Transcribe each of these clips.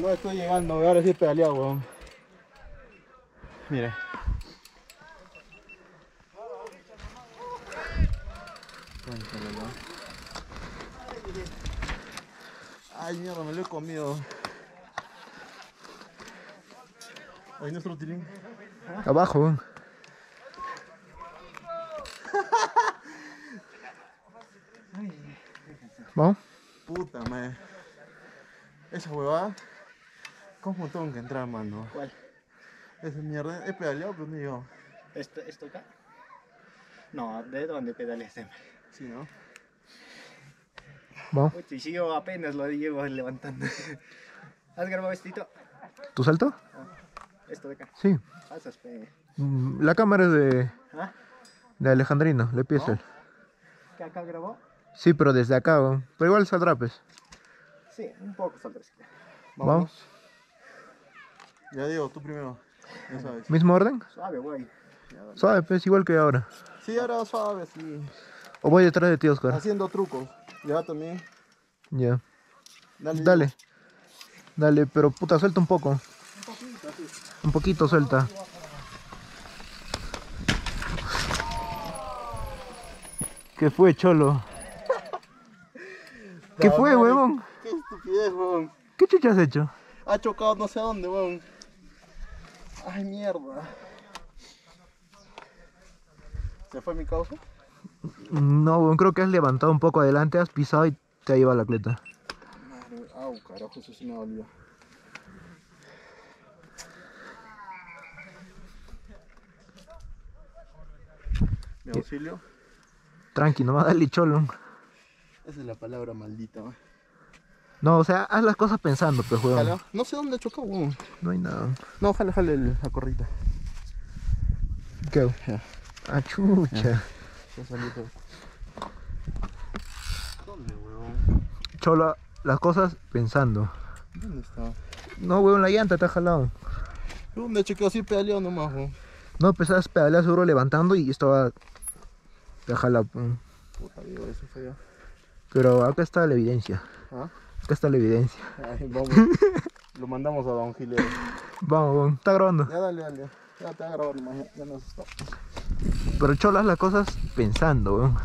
No estoy llegando, ahora sí pedaleado, weón. Weón. Ay, mierda, me lo he comido. Ahí nuestro tilín. Abajo, weón. Vamos. Puta madre. Esa huevada. ¿Cómo tengo que entrar, mano? ¿Cuál? Esa mierda. He pedaleado, pero no llegado. ¿Esto, ¿Esto acá? No, ¿de dónde pedaleaste? Sí, ¿no? Vamos. Uy, si yo apenas lo llevo levantando. ¿Has grabado esto? ¿Tu salto? Esto de acá. Sí. Pasas, pe. Mm, La cámara es de, ¿Ah? de Alejandrino, le pides él. ¿Que acá grabó? Sí, pero desde acá. Pero igual saldrá, pues. Sí, un poco saldrás. Vamos. Ya digo, tú primero. Ya sabes. ¿Mismo orden? Suave, güey. Suave, pues, igual que ahora. Sí, ahora suave, sí. O voy detrás de ti, Oscar. Haciendo trucos. Ya también. Ya. Dale. Dale. Dale, pero puta, suelta un poco. Un poquito suelta. ¿Qué fue, cholo? ¿Qué fue, huevón? Qué estupidez, weón. ¿Qué chucha has hecho? Ha chocado no sé a dónde, weón. Ay, mierda. ¿Se fue mi causa? No, creo que has levantado un poco adelante, has pisado y te ha llevado la cleta. Madre, au, carajo, eso sí me dolió. ¿Mi auxilio? Tranqui, nomás dale cholo. Esa es la palabra maldita, weón. No, o sea, haz las cosas pensando, pues, weón. Ojalá. No sé dónde chocó, weón. No hay nada. No, ojalá, jale el- la corrita. ¿Qué? Ya. Ah, chucha. Ya salió todo. ¿Dónde, weón? Cholo, las cosas pensando. ¿Dónde está? No, weón, la llanta te ha jalado. ¿Dónde chequeo así pedaleado nomás, weón? No, pues has pedaleado seguro levantando y estaba... Te jalado. Puta, eso fue ya. Pero acá está la evidencia. ¿Ah? Acá está la evidencia. Ay, vamos. Lo mandamos a Don Gilero. Vamos, weón. Está grabando. Ya dale, dale. Ya te va a grabar nomás, ya, ya nos está. Pero cholo, haz las cosas pensando, weón.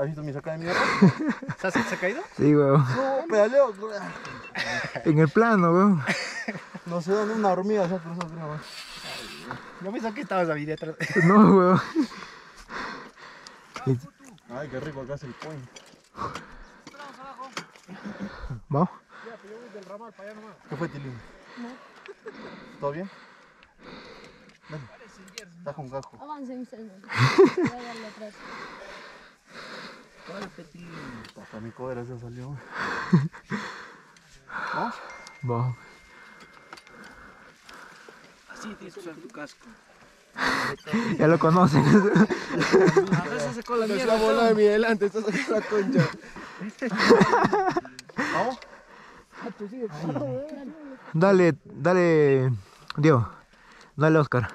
¿Has visto mi saca de mierda? ¿Se ha, se ha caído? Sí, weón. No, pedaleo. En el plano, weón. No sé dónde una hormiga se ha cruzado, creo, weón. Yo pensaba que estabas ahí detrás. No, weón. Ay, qué rico acá es el point. Vamos. ¿Qué fue, Tilín? ¿Todo bien? Ven. Estás con cajo. Avancen ustedes. Voy a darle atrás. Hasta mi codera se salió. ¿Vamos? Vamos. Así tienes que usar tu casco. Ya lo conocen. A veces sacó la Se mierda. ha volado de mi delante, estás aquí la concha. ¿Vamos? Dale, dale. Diego. Dale, Oscar.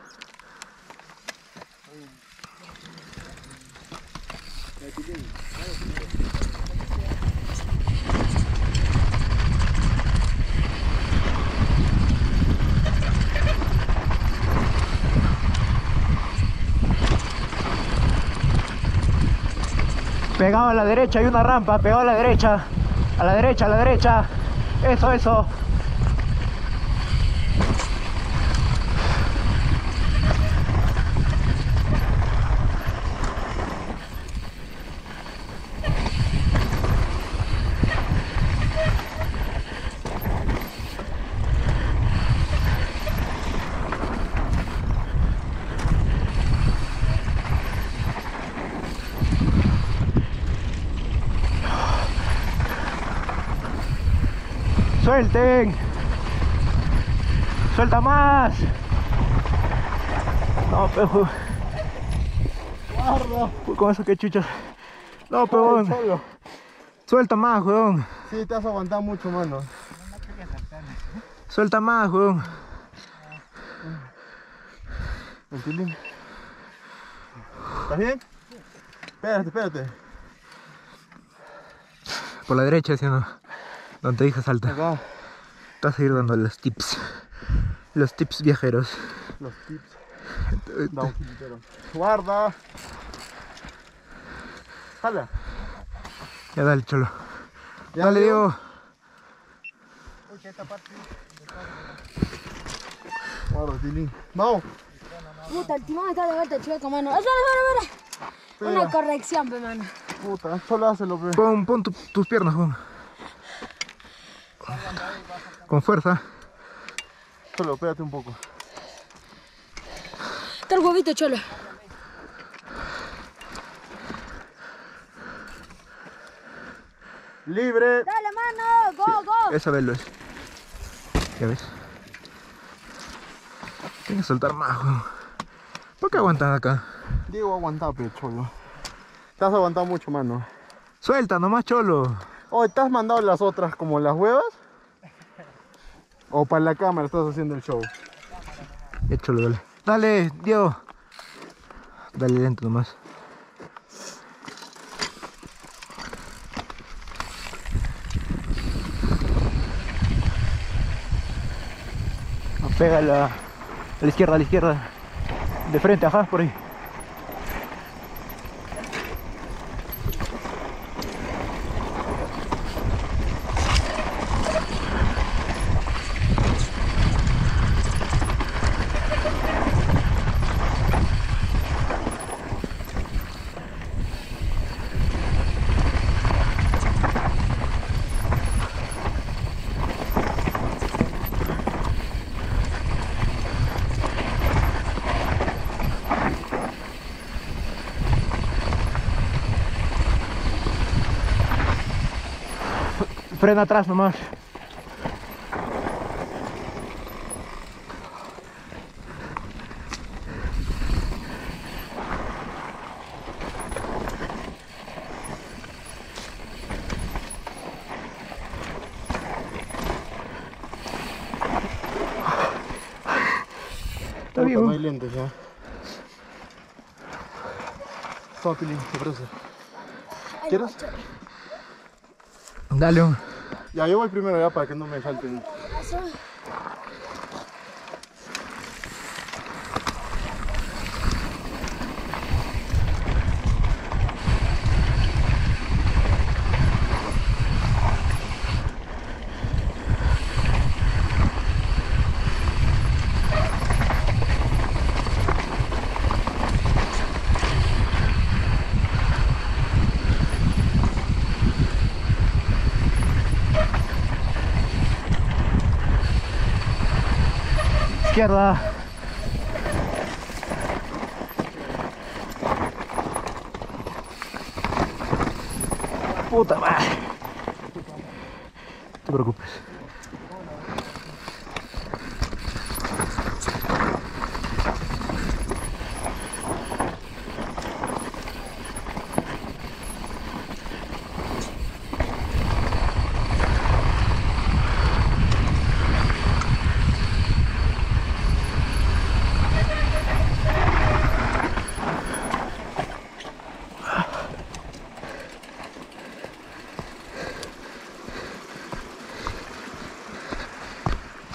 Pegado a la derecha, hay una rampa, pegado a la derecha. A la derecha, a la derecha. Eso, eso. Suelten. Suelta más. No, pejo. Guarda. Con eso que chuchas. No, peón. Suelta más, weón. Sí, te has aguantado mucho, mano. Suelta más, weón. ¿Estás bien? Espérate, espérate. Por la derecha, si no. Donde te dije salta. Acá, Te vas a ir dando los tips. Los tips viajeros. los tips. Guarda. Jala. Ya dale, cholo. Ya, dale, Diego. Diego. Guarda, tilín. Vamos. Puta, el timón está de vuelta, chueco, mano. Espera, espera, espera. Una corrección, pe, mano. Puta, solo hazlo, pe. Pon, pon tu- tus piernas, weón. Con fuerza. Solo, espérate un poco. Está el huevito, cholo. Libre. Dale, mano. Go, go. Esa vez lo es. Ya ves. Tienes que soltar más, weón. ¿Por qué aguantan acá? Diego, aguanta, pe, cholo. Te has aguantado mucho, mano. Suelta nomás, cholo. Oh, ¿te has mandado las otras como las huevas? O para la cámara estás haciendo el show. Ya, cholo, dale. Dale, Diego. Dale lento nomás. No, Pégala. A la izquierda, a la izquierda. De frente, ajá, por ahí. Frena atrás nomás. Está bien, no hay lentes ya. Toma, Pilín, te parece. ¿Quieres? Dale, weón. Ya, yo voy primero ya para que no me salten. Izquierda. Puta madre. No te preocupes.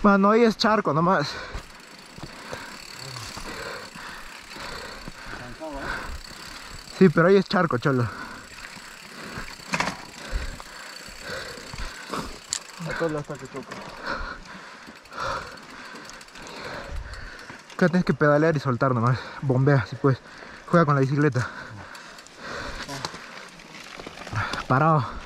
Mano, ahí es charco nomás. Sí, pero ahí es charco, cholo. Hasta que toca. Acá tienes que pedalear y soltar nomás. Bombea, si puedes. Juega con la bicicleta. Parado.